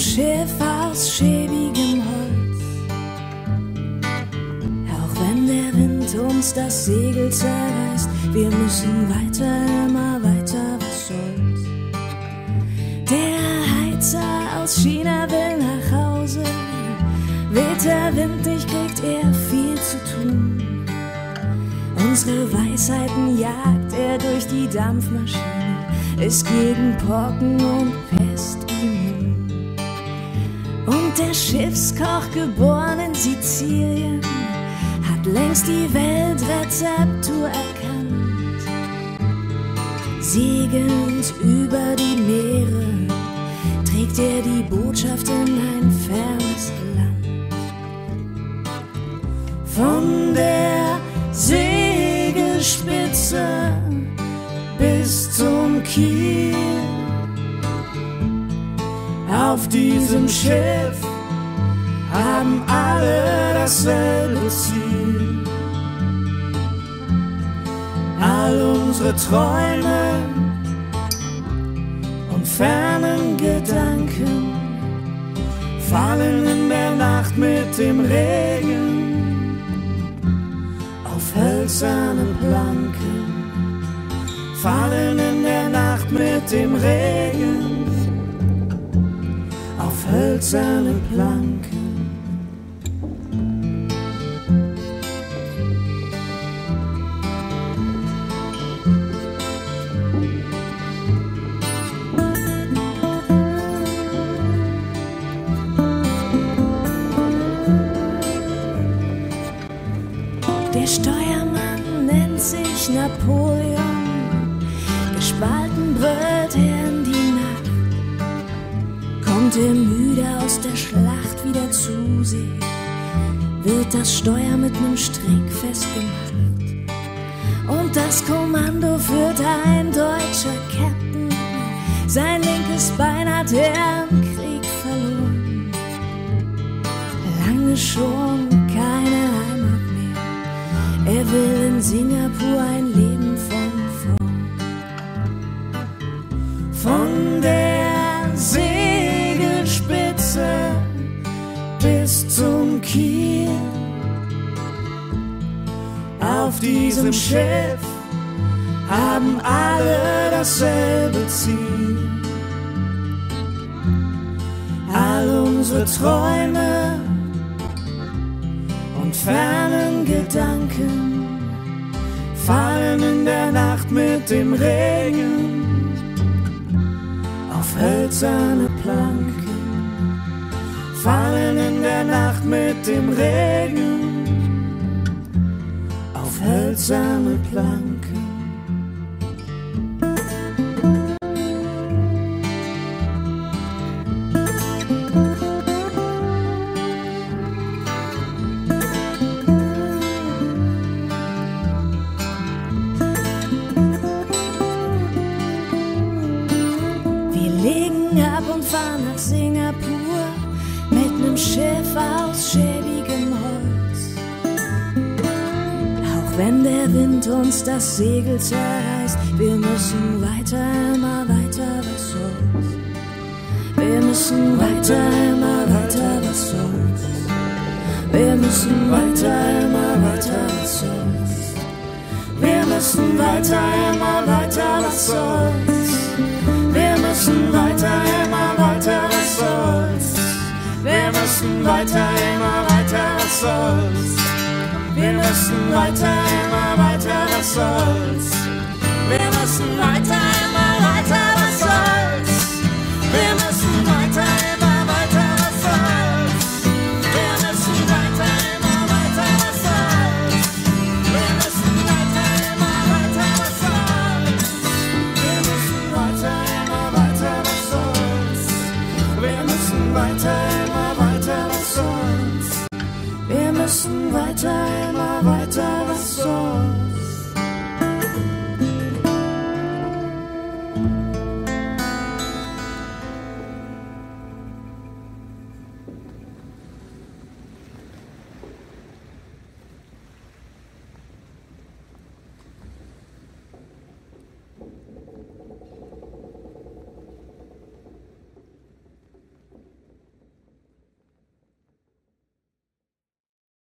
Schiff aus schäbigem Holz. Auch wenn der Wind uns das Segel zerreißt, wir müssen weiter, immer weiter, was soll's. Der Heizer aus China will nach Hause, weht der Wind nicht, kriegt er viel zu tun. Unsere Weisheiten jagt er durch die Dampfmaschine, ist gegen Pocken und Pest. Und der Schiffskoch, geboren in Sizilien, hat längst die Weltrezeptur erkannt. Segelnd über die Meere trägt er die Botschaft in ein fernes Land. Von der Kiel. Auf diesem Schiff haben alle dasselbe Ziel. All unsere Träume und fernen Gedanken fallen in der Nacht mit dem Regen auf hölzernen Planken, fallen Mit dem Regen auf hölzernen Planken. Der Steuermann nennt sich Napoleon, gespalten er in die Nacht. Kommt er müde aus der Schlacht wieder zu sich, wird das Steuer mit nem Strick festgemacht. Und das Kommando führt ein deutscher Captain, sein linkes Bein hat er im Krieg verloren. Lange schon keine Heimat mehr. Er will in Singapur ein diesem Schiff haben alle dasselbe Ziel. All unsere Träume und fernen Gedanken fallen in der Nacht mit dem Regen auf hölzerne Planken, fallen in der Nacht mit dem Regen hölzerne Planken. Wenn der Wind uns das Segel zerreißt, wir müssen weiter, immer weiter, was soll's. Wir müssen weiter, immer weiter, was soll's. Wir müssen weiter, immer weiter, was soll's. Wir müssen weiter, immer weiter, was soll's. Wir müssen weiter, immer weiter, was soll's. Wir müssen weiter, immer weiter, was soll's. Wir müssen weiter, immer weiter, was soll's. Wir müssen weiter, immer weiter, was soll's. Wir müssen weiter, immer weiter, was soll's. Wir müssen weiter, immer weiter, was soll's. Wir müssen weiter, immer weiter, was soll's. Wir müssen weiter, immer weiter, was soll's. Wir müssen weiter, immer weiter, was soll's. Wir müssen weiter, right time.